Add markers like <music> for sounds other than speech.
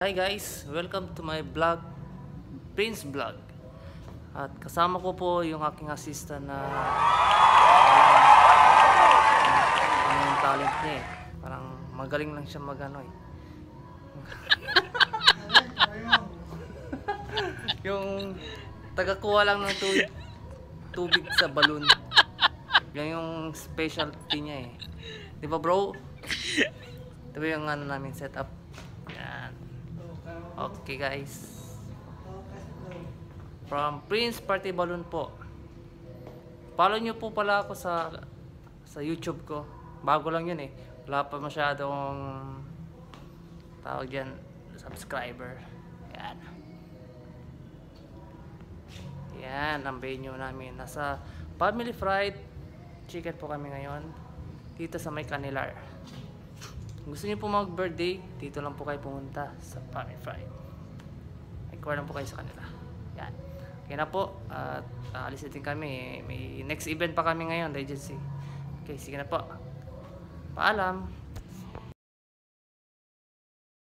Hi guys, welcome to my vlog, Prince Vlog. At kasama ko po yung aking assistant na ano yung talent niya eh. Parang magaling lang siya magano eh. <laughs> yung tagakuha lang ng tubig, tubig sa balloon. Yan yung specialty niya eh. Di ba bro? Ito ba yung ano namin setup? Okay guys. From Prince Party Balloon po. Follow nyo po pala ako sa sa YouTube ko. Bago lang yun eh. Wala pa masyadong tawag dyan subscriber. Yan. Yan ang venue namin. Nasa Family Fried Chicken po kami ngayon. Dito sa may Canilar. Gusto niyo po mag-birthday, dito lang po kayo pumunta sa Family Fried. Inquire lang po kayo sa kanila. Yan. Okay na po. At aalis din kami. May next event pa kami ngayon, Regency. Okay, sige na po. Paalam.